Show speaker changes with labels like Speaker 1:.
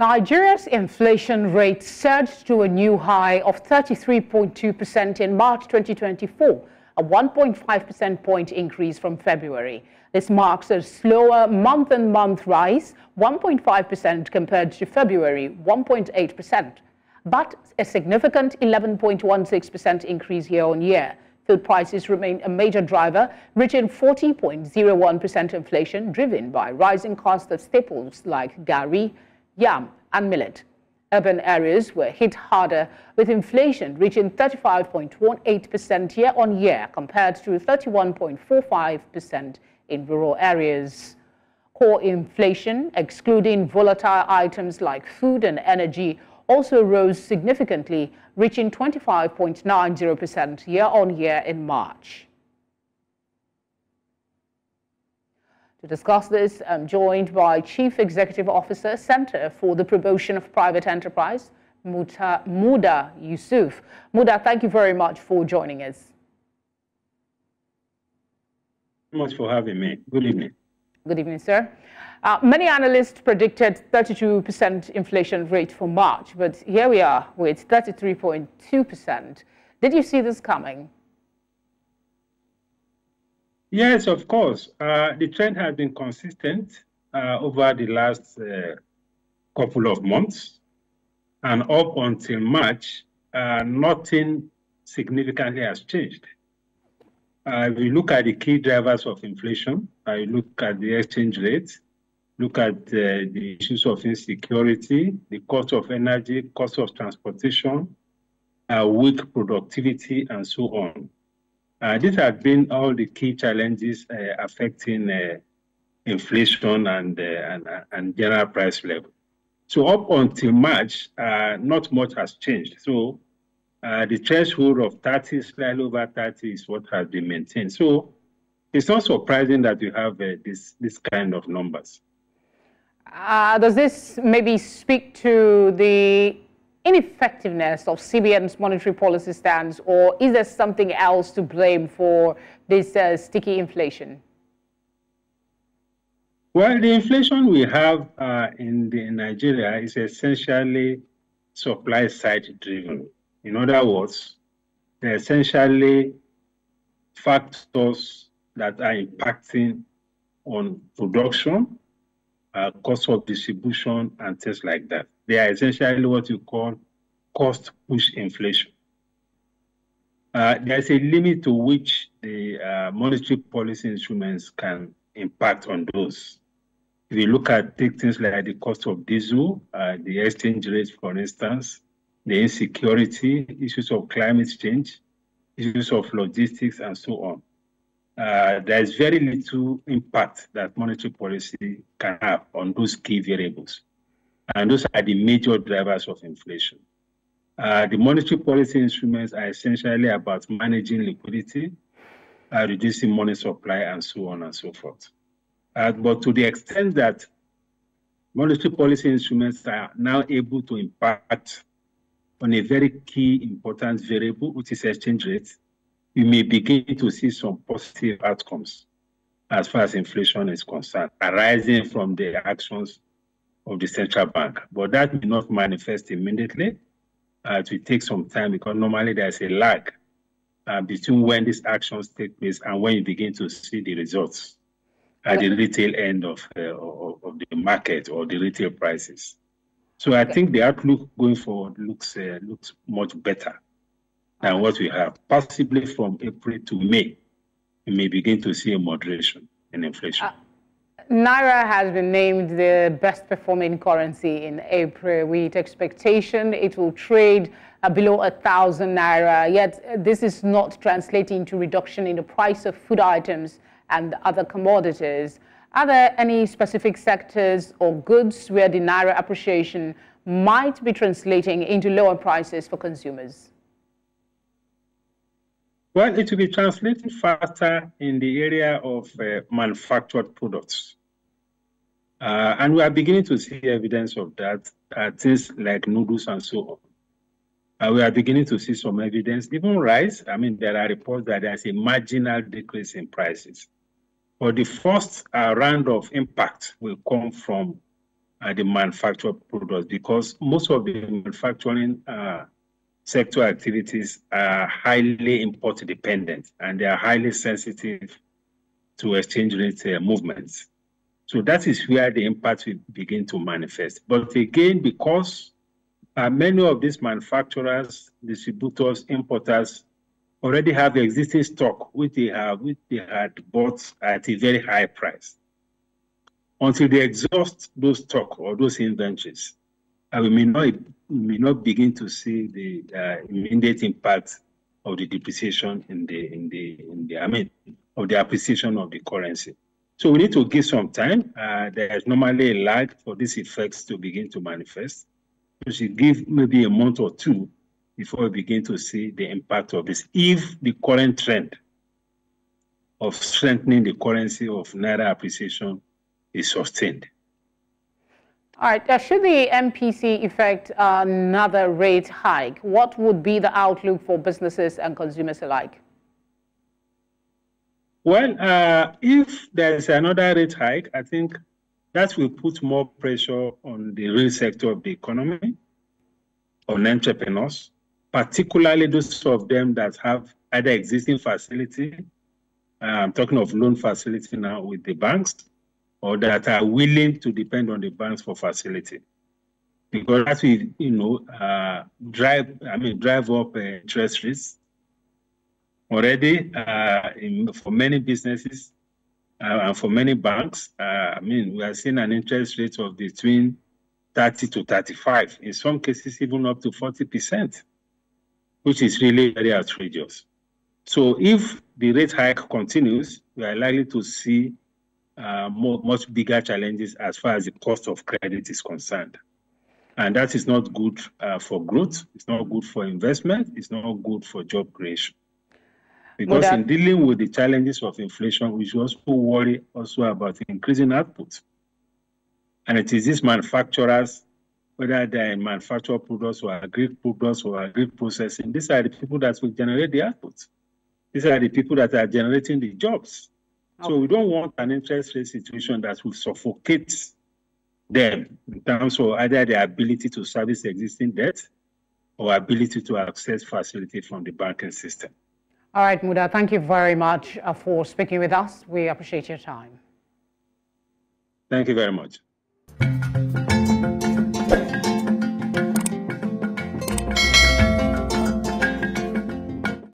Speaker 1: Nigeria's inflation rate surged to a new high of 33.2% in March 2024, a 1.5 percent point increase from February. This marks a slower month-on-month rise, 1.5% compared to February, 1.8%, but a significant 11.16% increase year-on-year. Food prices remain a major driver, reaching 40.01% inflation, driven by rising costs of staples like gari, yam, and millet. Urban areas were hit harder, with inflation reaching 35.18% year-on-year compared to 31.45% in rural areas. Core inflation, excluding volatile items like food and energy, also rose significantly, reaching 25.90% year-on-year in March. To discuss this, I'm joined by Chief Executive Officer, Center for the Promotion of Private Enterprise, Muta, Muda Yusuf. Muda, thank you very much for joining us.
Speaker 2: Thank much for having me. Good evening.
Speaker 1: Good evening, sir. Uh, many analysts predicted 32% inflation rate for March, but here we are with 33.2%. Did you see this coming?
Speaker 2: Yes, of course. Uh, the trend has been consistent uh, over the last uh, couple of months. And up until March, uh, nothing significantly has changed. Uh, if you look at the key drivers of inflation, uh, you look at the exchange rate, look at the issues of insecurity, the cost of energy, cost of transportation, weak productivity, and so on. Uh, these have been all the key challenges uh, affecting uh, inflation and, uh, and, uh, and general price level. So up until March, uh, not much has changed. So the threshold of 30, slightly over 30 is what has been maintained. So it's not surprising that you have this, this kind of numbers.
Speaker 1: does this maybe speak to the ineffectiveness of CBN's monetary policy stance, or is there something else to blame for this uh, sticky inflation?
Speaker 2: Well, the inflation we have uh, in, the, in Nigeria is essentially supply side driven. In other words, they're essentially factors that are impacting on production, uh, cost of distribution, and things like that. They are essentially what you call cost push inflation. Uh, there's a limit to which the uh, monetary policy instruments can impact on those. If you look at things like the cost of diesel, uh, the exchange rate, for instance, the insecurity, issues of climate change, issues of logistics, and so on. Uh, there is very little impact that monetary policy can have on those key variables. And those are the major drivers of inflation. Uh, the monetary policy instruments are essentially about managing liquidity, uh, reducing money supply, and so on and so forth. Uh, but to the extent that monetary policy instruments are now able to impact on a very key important variable, which is exchange rate, we may begin to see some positive outcomes as far as inflation is concerned, arising from the actions of the central bank. But that may not manifest immediately. Uh, it will take some time because normally there's a lag uh, between when these actions take place and when you begin to see the results at the retail end of, uh, of, of, the market or the retail prices. So I think the outlook going forward looks uh, looks much better than what we have. Possibly from April to May, we may begin to see a moderation in inflation. Uh,
Speaker 1: Naira has been named the best performing currency in April with expectation it will trade uh, below a thousand Naira. Yet uh, this is not translating to reduction in the price of food items and other commodities. Are there any specific sectors or goods where the Naira appreciation might be translating into lower prices for consumers?
Speaker 2: Well, it will be translating faster in the area of uh, manufactured products. Uh, and we are beginning to see evidence of that, uh, things like noodles and so on. Uh, we are beginning to see some evidence, even rice. I mean, there are reports that there's a marginal decrease in prices. But the first uh, round of impact will come from uh, the manufactured products because most of the manufacturing sector activities are highly import dependent and they are highly sensitive to exchange rate uh, movements. So that is where the impact will begin to manifest. But again, because uh, many of these manufacturers, distributors, importers already have existing stock which they have which they had bought at a very high price. Until they exhaust those stock or those inventories, uh, we may not may not begin to see the uh, immediate impact of the depreciation in the in the in the I mean of the appreciation of the currency. So we need to give some time. Uh, there is normally a lag for these effects to begin to manifest. We should give maybe a month or two before we begin to see the impact of this. If the current trend of strengthening the currency of naira appreciation is sustained.
Speaker 1: All right. Should the MPC effect another rate hike, what would be the outlook for businesses and consumers alike?
Speaker 2: Well, uh, if there is another rate hike, I think that will put more pressure on the real sector of the economy, on entrepreneurs, particularly those of them that have either existing facility, uh, I'm talking of loan facility now with the banks, or that are willing to depend on the banks for facility. Because that will, you know, uh, drive, I mean, drive up uh, interest rates. Already, uh, in, for many businesses uh, and for many banks, uh, I mean, we are seeing an interest rate of between 30 to 35, in some cases even up to 40 percent which is really very outrageous. So if the rate hike continues, we are likely to see uh, more, much bigger challenges as far as the cost of credit is concerned. And that is not good uh, for growth. It's not good for investment. It's not good for job creation. Because in dealing with the challenges of inflation, we should also worry also about increasing output. And it is these manufacturers whether they're in manufactured products or agri products or agri processing, these are the people that will generate the output. These are the people that are generating the jobs. So we don't want an interest rate situation that will suffocate them in terms of either their ability to service existing debt or ability to access facilities from the banking system.
Speaker 1: All right, Muda, thank you very much uh, for speaking with us. We appreciate your time.
Speaker 2: Thank you very much.